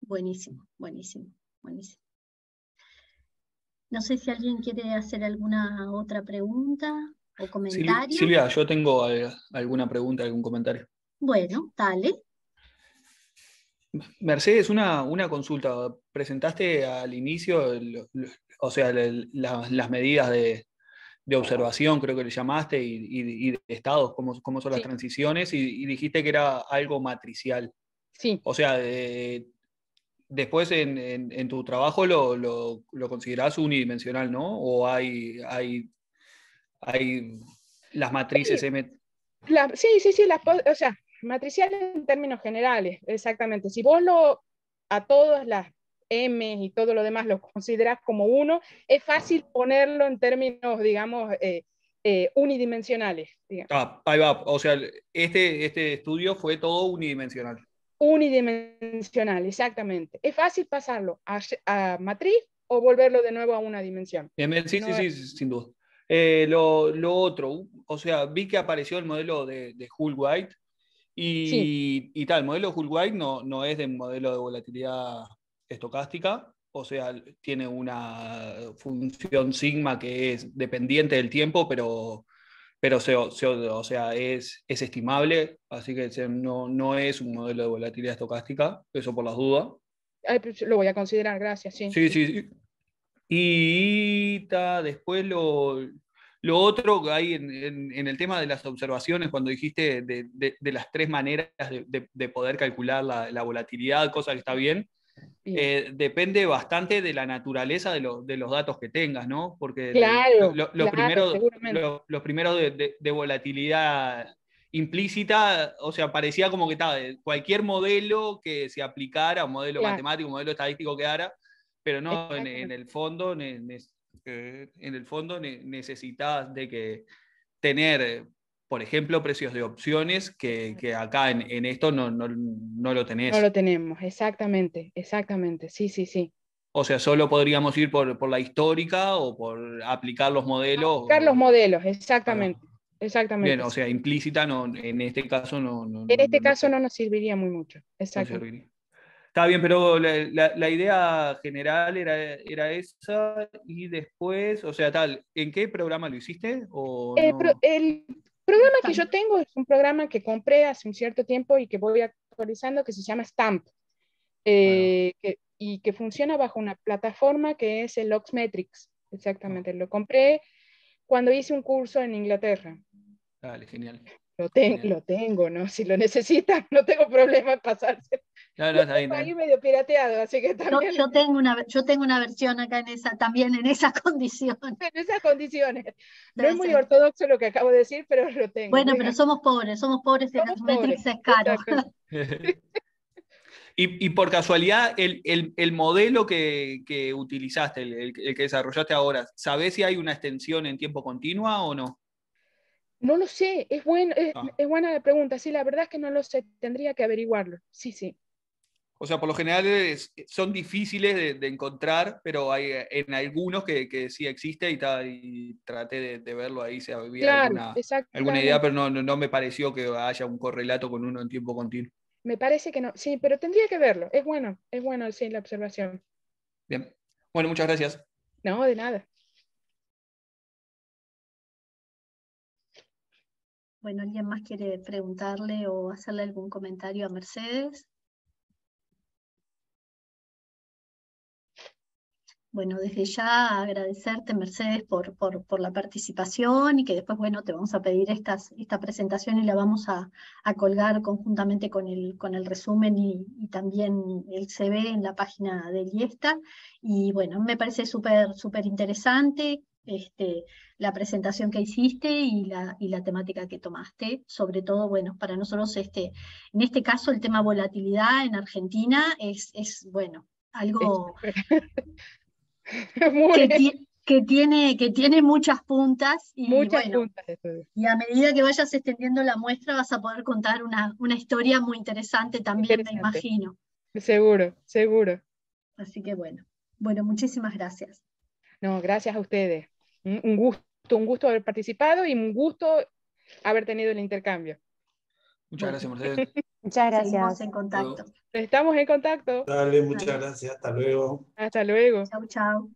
Buenísimo, buenísimo, buenísimo. No sé si alguien quiere hacer alguna otra pregunta o comentario. Silvia, yo tengo alguna pregunta, algún comentario. Bueno, dale. Mercedes, una, una consulta. Presentaste al inicio, o sea, las medidas de, observación, creo que le llamaste, y, de estados, cómo, cómo son las transiciones, y, dijiste que era algo matricial. Sí. O sea, después en, tu trabajo lo, lo, considerás unidimensional, ¿no? ¿O hay, hay, hay las matrices sí. sí, sí, sí, las, o sea, matricial en términos generales, exactamente. Si vos lo, a todas las M y todo lo demás lo consideras como uno, es fácil ponerlo en términos, digamos, eh, eh, unidimensionales. Ah, ahí va. O sea, este, este estudio fue todo unidimensional. Unidimensional, exactamente. Es fácil pasarlo a, matriz o volverlo de nuevo a una dimensión. sí, sí, sí, sin duda. Eh, lo, lo, otro, o sea, vi que apareció el modelo de, de Hull White y, y tal, el modelo Hull White no, no es de modelo de volatilidad estocástica, o sea, tiene una función sigma que es dependiente del tiempo, pero pero se, o sea, es, es, estimable, así que no, no, es un modelo de volatilidad estocástica, eso por las dudas. Lo voy a considerar, gracias, sí. Sí, sí, Y después lo, lo, otro que hay en, en, el tema de las observaciones, cuando dijiste de, de, las tres maneras de, poder calcular la, la, volatilidad, cosa que está bien, eh, depende bastante de la naturaleza de, de, los datos que tengas, ¿no? Porque claro, los primeros de, volatilidad implícita, o sea, parecía como que estaba cualquier modelo que se aplicara, modelo matemático, modelo estadístico que haga, pero no, en, el fondo, en, en el fondo necesitas de que tener por ejemplo, precios de opciones, que, que acá en, en esto no, no, no, lo tenés. No lo tenemos, exactamente, exactamente, sí, sí, sí. O sea, solo podríamos ir por, por la histórica o por aplicar los modelos. Aplicar los modelos, exactamente. Exactamente. Bien, o sea, implícita no, en este caso no. no en este caso no nos serviría muy mucho. Exacto. Está bien, pero la, la, idea general era, era, esa y después, o sea, tal, ¿en qué programa lo hiciste? O el, el, programa que yo tengo es un programa que compré hace un cierto tiempo y que voy actualizando que se llama Stamp eh, y que funciona bajo una plataforma que es el Oxmetrics. Exactamente, lo compré cuando hice un curso en Inglaterra. Dale, genial. Lo, lo tengo, ¿no? Si lo necesitan, no tengo problema en pasarse. No, no, está bien. Ahí medio pirateado, así que también... yo, tengo una, yo tengo una versión acá en esa, también en esas condiciones. En esas condiciones. No es muy ortodoxo lo que acabo de decir, pero lo tengo. Bueno, pero somos pobres, somos pobres y Matrix es caro. y, y, por casualidad, el, el, el modelo que, que utilizaste, el, el, que desarrollaste ahora, ¿sabés si hay una extensión en tiempo continua o no? No lo sé, es, buen, es, ah. es, buena la pregunta. Sí, la verdad es que no lo sé, tendría que averiguarlo. Sí, sí. O sea, por lo general son difíciles de, encontrar, pero hay en algunos que, que sí existe y, y traté de, verlo ahí si había alguna, alguna, idea, pero no, no, me pareció que haya un correlato con uno en tiempo continuo. Me parece que no, sí, pero tendría que verlo. Es bueno, es bueno, sí, la observación. Bien. Bueno, muchas gracias. No, de nada. Bueno, ¿alguien más quiere preguntarle o hacerle algún comentario a Mercedes? Bueno, desde ya agradecerte, Mercedes, por, por, la participación y que después, bueno, te vamos a pedir estas, esta presentación y la vamos a, colgar conjuntamente con el, con el resumen y, también el CV en la página del IESTA. Y bueno, me parece súper súper interesante este, la presentación que hiciste y la, y la temática que tomaste. Sobre todo, bueno, para nosotros, este, en este caso, el tema volatilidad en Argentina es, es bueno, algo que, tiene, que tiene muchas puntas. Y, muchas puntas. Y a medida que vayas extendiendo la muestra vas a poder contar una, una historia muy interesante también, me imagino. Seguro, seguro. Así que bueno, bueno, muchísimas gracias. No, gracias a ustedes. Un gusto, un gusto haber participado y un gusto haber tenido el intercambio. Muchas gracias, Mercedes. muchas gracias. Estamos en contacto. Estamos en contacto. Dale, muchas gracias. Hasta luego. Hasta luego. Chau, chau.